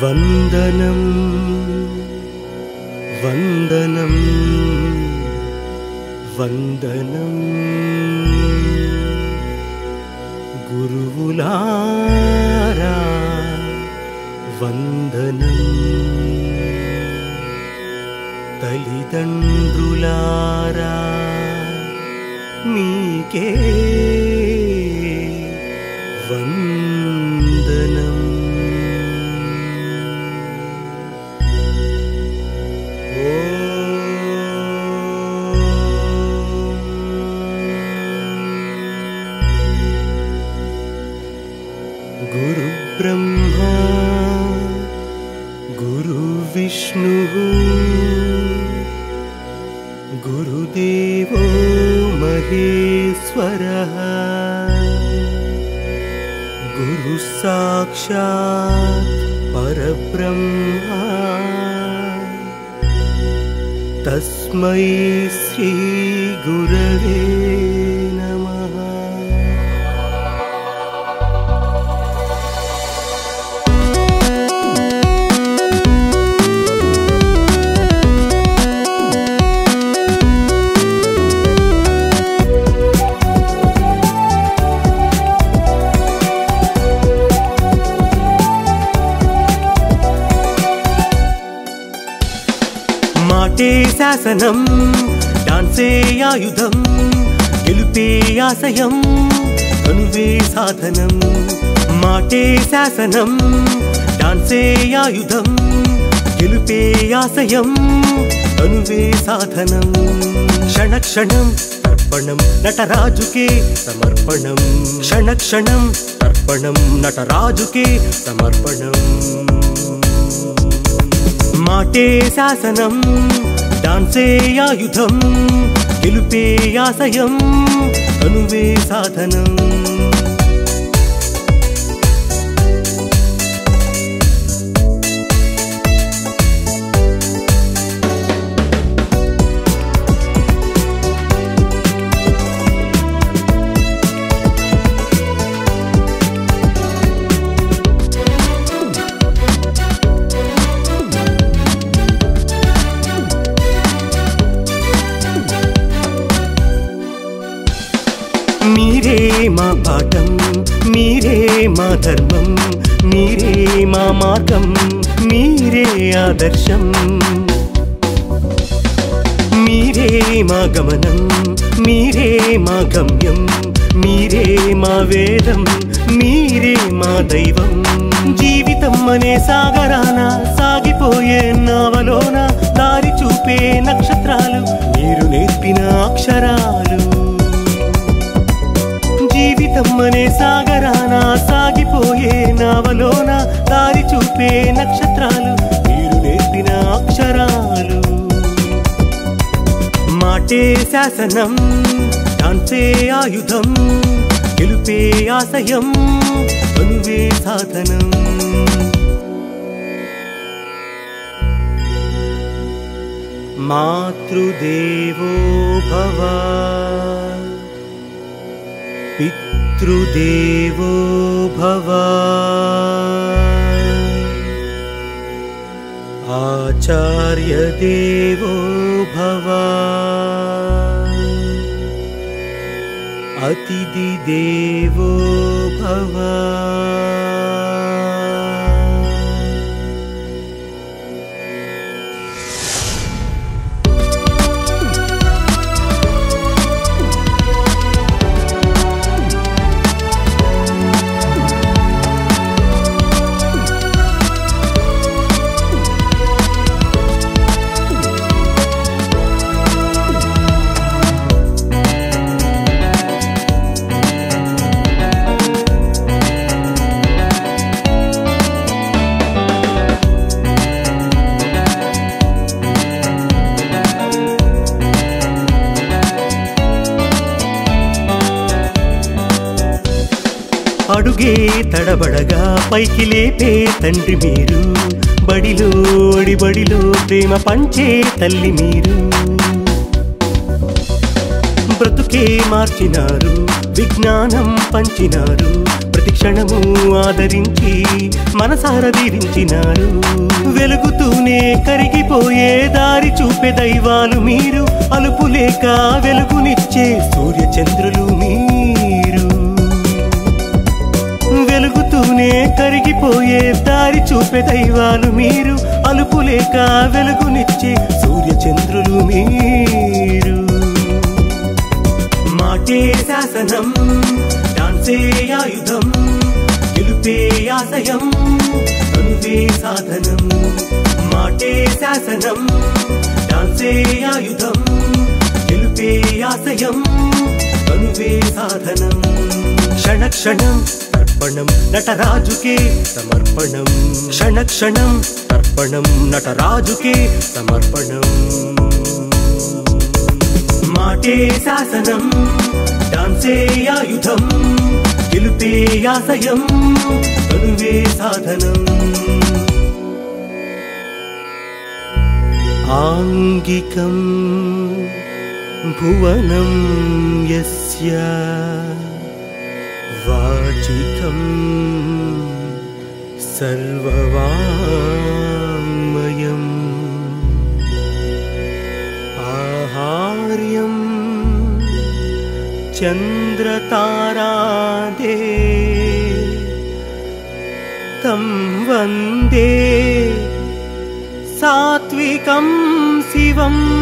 वन्दनं वन्दनं वन्दनं गुरुलारा वन्दनं दलितण्डुलारा नीके स्वरः गुरुः साक्षात् परब्रह्मा। तस्मै श्रीगुरवे। శాసనం డాన్సే ఆయుధం గెలుపే ఆశయం కనువే సాధనం మాటే శాసనం డాన్సే ఆయుధం గెలుపే ఆశయం కనువే సాధనం. క్షణక్షణం తర్పణం నటరాజుకే సమర్పణం. క్షణక్షణం తర్పణం నటరాజుకే సమర్పణం. మాటే శాసనం డాన్సే ఆయుధం గెలుపే ఆశయం కనువే సాధనం. మా పాఠం మీరే మా ధర్మం మీరే మా మార్గం మీరే ఆదర్శం. మీరే మా గమనం మీరే మా గమ్యం మీరే మా వేదం మీరే మా దైవం. జీవితం అనే సాగరాన సాగిపోయే నావలోన దారి చూపే నక్షత్రాలు మీరు నేర్పిన అక్షరాలు. జీవితం సాగరాన సాగిపోయే నావలోన దారి చూపే నక్షత్రాలు మీరు నేర్పిన అక్షరాలు. మాటే శాసనం డాన్సే ఆయుధం గెలుపే ఆశయం అనువే సాధనం. మాతృదేవో భవా पितृदेवो भव। आचार्यदेवो भव। अतिथिदेवो अतिदिदेवो भवा। అడుగే తడబడగా పైకి లేపే తండ్రి మీరు. బడిలోడి బడిలో ప్రేమ పంచే తల్లి మీరు. బ్రతుకే మార్చినారు విజ్ఞానం పంచినారు ప్రతి క్షణము ఆదరించి మనసారదీరించినారు వెలుగుతూనే కరిగిపోయే దారి చూపే దైవాలు మీరు అలుపు లేక వెలుగునిచ్చే సూర్య ఏ దారి చూపే దైవాలు మీరు? అలుపు లేక వెలుగునిచ్చే సూర్యచంద్రులు మీరు. మాటే శాసనం డాన్సే ఆయుధం గెలుపే ఆశయం అనువే సాధనం. మాటే శాసనం డాన్సే ఆయుధం గెలుపే ఆశయం అనువే సాధనం. క్షణ క్షణం తర్పణం నటరాజుకే సమర్పణం. క్షణ క్షణం తర్పణం నటరాజుకే సమర్పణం. మాటే శాసనం డాన్సే ఆయుధం గెలుపే ఆశయం తనువే సాధనం. ఆంగికం భువనం యస్య िथं सर्ववामयम् आहार्यम् चन्द्रतारादे वन्दे सात्विकं शिवम्